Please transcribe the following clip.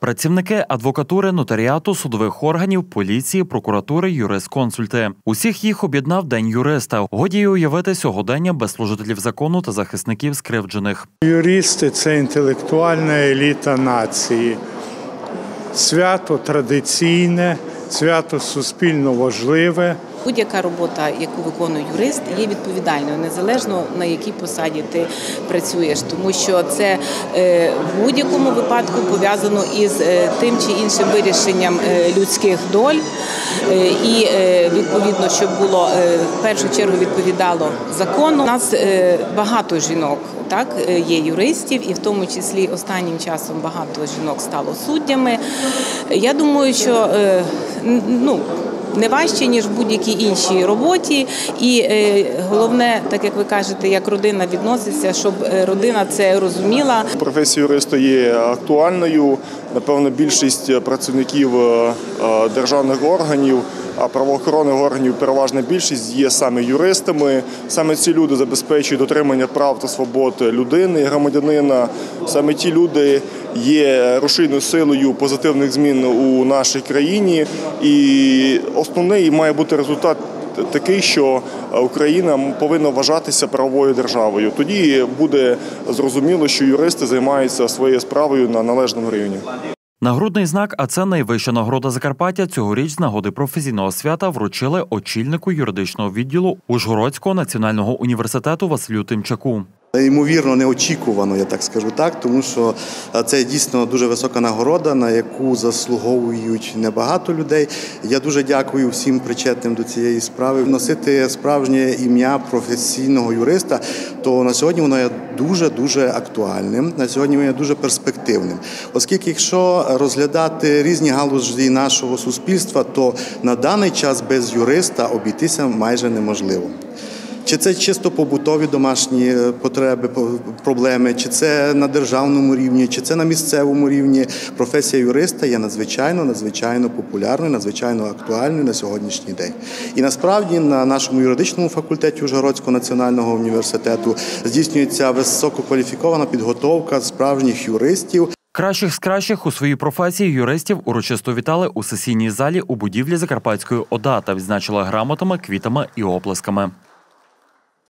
Працівники адвокатури, нотаріату, судових органів, поліції, прокуратури, юрисконсульти. Усіх їх об'єднав День юриста. Годі уявити сьогодення без служителів закону та захисників скривджених. Юристи це інтелектуальна еліта нації. Свято традиційне, свято суспільно важливе. Будь-яка робота, яку виконує юрист, є відповідальною незалежно на якій посаді ти працюєш, тому що це е, в будь-якому випадку пов'язано із е, тим чи іншим вирішенням е, людських доль, і відповідно, щоб було в першу чергу відповідало закону. У нас багато жінок. Так, є юристів, і в тому числі останнім часом багато жінок стало суддями. Я думаю, що ну не важче ніж в будь-якій іншій роботі. І е, головне, так як ви кажете, як родина відноситься, щоб е, родина це розуміла. Професія юриста є актуальною. Напевно, більшість працівників е, державних органів, а правоохоронних органів переважна більшість є саме юристами. Саме ці люди забезпечують дотримання прав та свобод людини, громадянина. Саме ті люди є рушійною силою позитивних змін у нашій країні. І основний має бути результат такий, що Україна повинна вважатися правовою державою. Тоді буде зрозуміло, що юристи займаються своєю справою на належному рівні. Нагрудний знак, а це найвища нагорода Закарпаття. Цьогоріч з нагоди професійного свята вручили очільнику юридичного відділу Ужгородського національного університету Василю Тимчаку. Ймовірно, неочікувано, я так скажу так, тому що е, це дійсно дуже висока нагорода, на яку заслуговують небагато людей. Я дуже дякую всім причетним до цієї справи. Носити справжнє ім'я професійного юриста, то на сьогодні воно є дуже дуже актуальним. На сьогодні воно є дуже перспективним. Оскільки, якщо розглядати різні галузі нашого суспільства, то на даний час без юриста обійтися майже неможливо. Чи це чисто побутові домашні е, потреби, по- проблеми, чи це на державному рівні, чи це на місцевому рівні. Професія юриста є надзвичайно, надзвичайно популярною, надзвичайно актуальною на сьогоднішній день. І насправді на нашому юридичному факультеті Ужгородського національного університету здійснюється висококваліфікована підготовка справжніх юристів. Кращих з кращих у своїй професії юристів урочисто вітали у сесійній залі у будівлі Закарпатської ОДА та відзначили грамотами, квітами і оплесками.